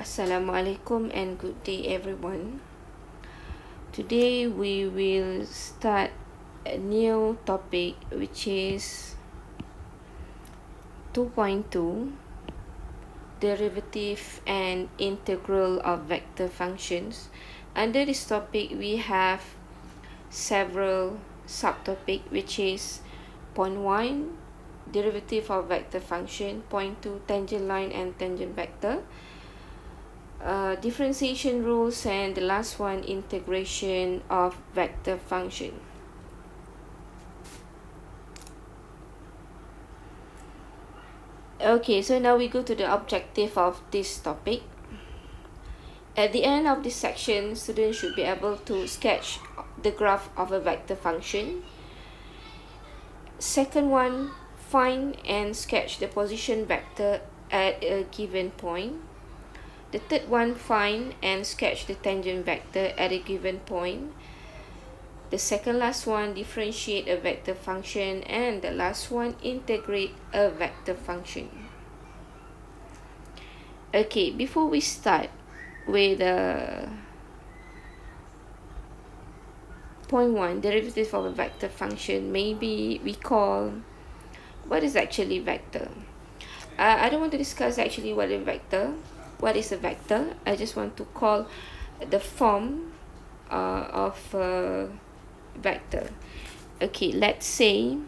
Assalamualaikum and good day everyone. Today we will start a new topic which is 2.2 derivative and integral of vector functions. Under this topic we have several subtopic which is point 1 derivative of vector function, point 2 tangent line and tangent vector uh, differentiation rules and the last one integration of vector function. Okay so now we go to the objective of this topic. At the end of this section students should be able to sketch the graph of a vector function. Second one find and sketch the position vector at a given point the third one, find and sketch the tangent vector at a given point. The second last one, differentiate a vector function. And the last one, integrate a vector function. Okay, before we start with the point one, derivative of a vector function, maybe we call what is actually vector. Uh, I don't want to discuss actually what is vector what is a vector? I just want to call the form uh, of a vector. Okay let's say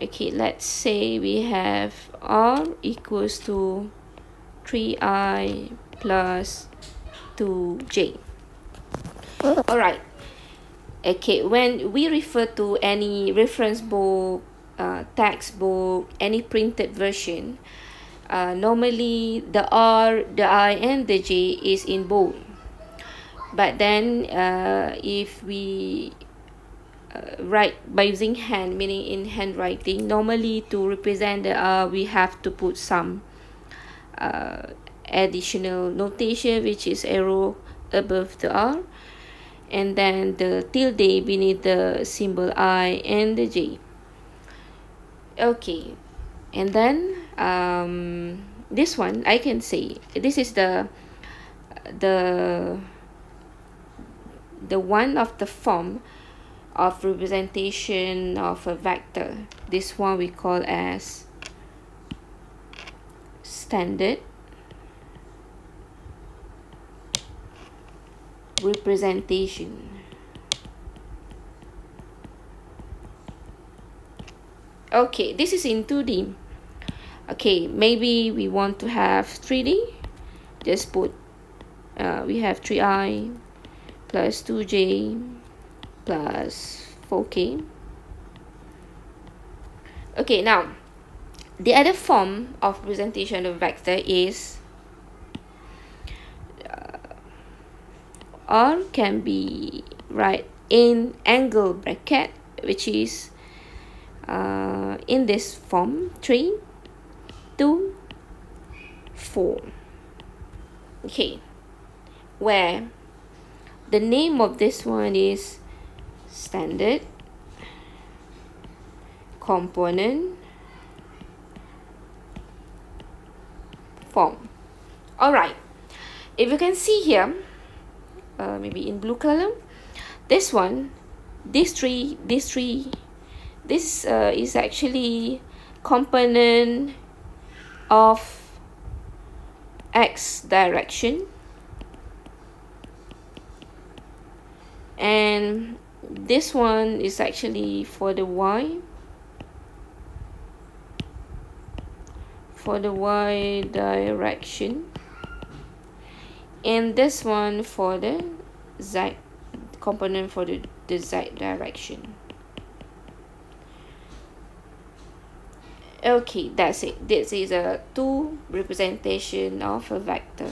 okay let's say we have r equals to 3i plus 2j all right. Okay when we refer to any reference book uh, textbook any printed version uh, normally the R, the I and the J is in bold. But then uh, if we uh, write by using hand, meaning in handwriting, normally to represent the R, we have to put some uh, additional notation which is arrow above the R and then the tilde beneath the symbol I and the J. Okay, and then um, this one I can say this is the the the one of the form of representation of a vector. This one we call as standard representation okay this is in 2d okay maybe we want to have 3d just put uh, we have 3i plus 2j plus 4k okay now the other form of presentation of vector is uh, or can be right in angle bracket which is uh, in this form 3 2 4 okay. Where the name of this one is standard component form. All right. If you can see here uh, maybe in blue color this one these three these three this uh, is actually component of x direction. And this one is actually for the y. For the y direction. And this one for the z component for the, the z direction okay that's it. This is a two representation of a vector